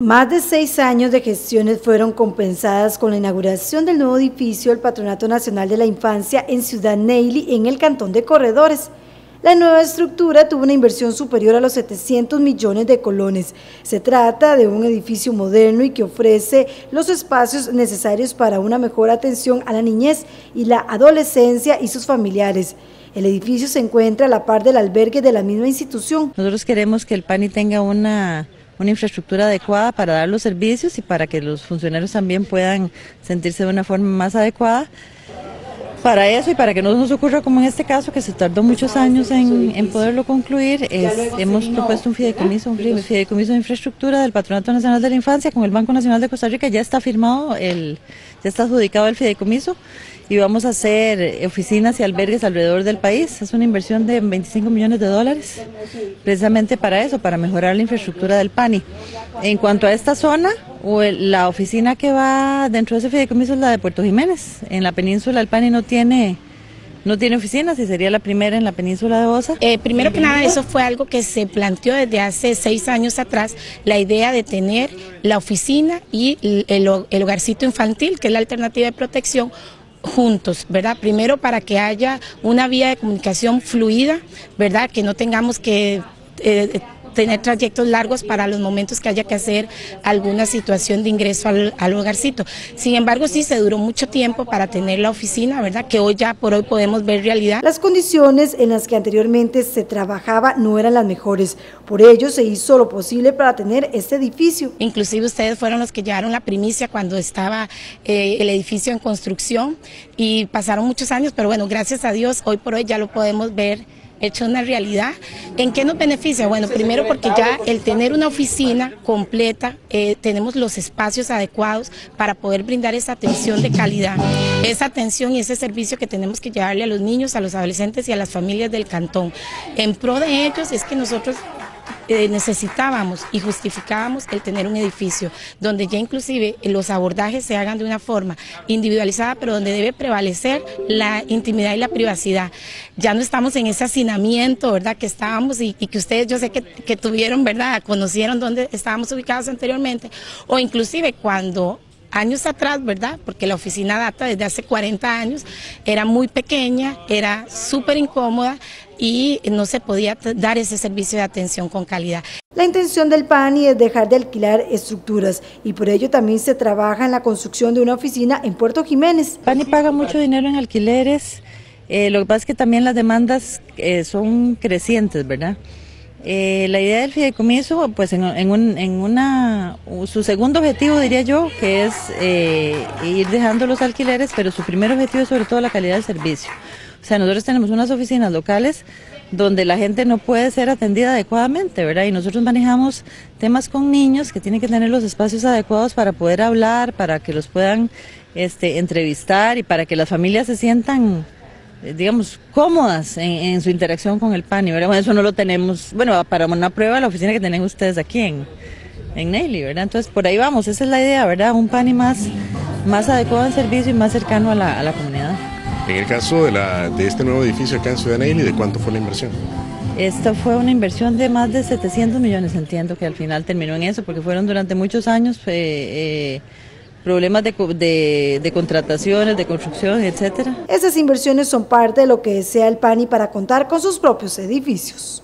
Más de seis años de gestiones fueron compensadas con la inauguración del nuevo edificio del Patronato Nacional de la Infancia en Ciudad Neily, en el Cantón de Corredores. La nueva estructura tuvo una inversión superior a los 700 millones de colones. Se trata de un edificio moderno y que ofrece los espacios necesarios para una mejor atención a la niñez y la adolescencia y sus familiares. El edificio se encuentra a la par del albergue de la misma institución. Nosotros queremos que el PANI tenga una una infraestructura adecuada para dar los servicios y para que los funcionarios también puedan sentirse de una forma más adecuada. Para eso y para que no nos ocurra como en este caso, que se tardó muchos años en, poderlo concluir, hemos propuesto un fideicomiso, un fideicomiso de infraestructura del Patronato Nacional de la Infancia con el Banco Nacional de Costa Rica. Ya está firmado, el, ya está adjudicado el fideicomiso y vamos a hacer oficinas y albergues alrededor del país. Es una inversión de 25 millones de dólares, precisamente para eso, para mejorar la infraestructura del PANI. En cuanto a esta zona, la oficina que va dentro de ese fideicomiso es la de Puerto Jiménez. En la península el PANI no tiene no tiene oficinas y sería la primera en la península de Bosa. Eh, primero que nada, eso fue algo que se planteó desde hace seis años atrás, la idea de tener la oficina y el, el hogarcito infantil, que es la alternativa de protección, juntos, ¿verdad? Primero para que haya una vía de comunicación fluida, ¿verdad? Que no tengamos que... Eh, tener trayectos largos para los momentos que haya que hacer alguna situación de ingreso al, al, hogarcito. Sin embargo, sí se duró mucho tiempo para tener la oficina, ¿verdad? Que hoy ya por hoy podemos ver realidad. Las condiciones en las que anteriormente se trabajaba no eran las mejores, por ello se hizo lo posible para tener este edificio. Inclusive ustedes fueron los que llevaron la primicia cuando estaba eh, el edificio en construcción y pasaron muchos años, pero bueno, gracias a Dios hoy por hoy ya lo podemos ver hecho una realidad. ¿En qué nos beneficia? Bueno, primero porque ya el tener una oficina completa, eh, tenemos los espacios adecuados para poder brindar esa atención de calidad, esa atención y ese servicio que tenemos que llevarle a los niños, a los adolescentes y a las familias del cantón. En pro de ellos es que nosotros eh, necesitábamos y justificábamos el tener un edificio donde ya inclusive los abordajes se hagan de una forma individualizada, pero donde debe prevalecer la intimidad y la privacidad. Ya no estamos en ese hacinamiento, ¿verdad? Que estábamos y, que ustedes yo sé que, que tuvieron, ¿verdad? Conocieron dónde estábamos ubicados anteriormente, o inclusive cuando años atrás, ¿verdad? Porque la oficina data desde hace 40 años, era muy pequeña, era súper incómoda y no se podía dar ese servicio de atención con calidad. La intención del PANI es dejar de alquilar estructuras y por ello también se trabaja en la construcción de una oficina en Puerto Jiménez. PANI paga mucho dinero en alquileres, eh, lo que pasa es que también las demandas eh, son crecientes, ¿verdad? Eh, la idea del fideicomiso, pues en, una, su segundo objetivo diría yo, que es eh, ir dejando los alquileres, pero su primer objetivo es sobre todo la calidad del servicio. O sea, nosotros tenemos unas oficinas locales donde la gente no puede ser atendida adecuadamente, ¿verdad? Y nosotros manejamos temas con niños que tienen que tener los espacios adecuados para poder hablar, para que los puedan este, entrevistar y para que las familias se sientan digamos, cómodas en, su interacción con el PANI, ¿verdad? Bueno, eso no lo tenemos, bueno, para una prueba la oficina que tienen ustedes aquí en, en Neily, ¿verdad? Entonces, por ahí vamos, esa es la idea, ¿verdad? Un PANI más, más adecuado en servicio y más cercano a la, a la comunidad. En el caso de, la, de este nuevo edificio acá en Ciudad Neily, ¿de cuánto fue la inversión? Esta fue una inversión de más de 700 millones, entiendo que al final terminó en eso, porque fueron durante muchos años... Eh, eh, problemas de, de, contrataciones, de construcción, etcétera. Esas inversiones son parte de lo que desea el PANI para contar con sus propios edificios.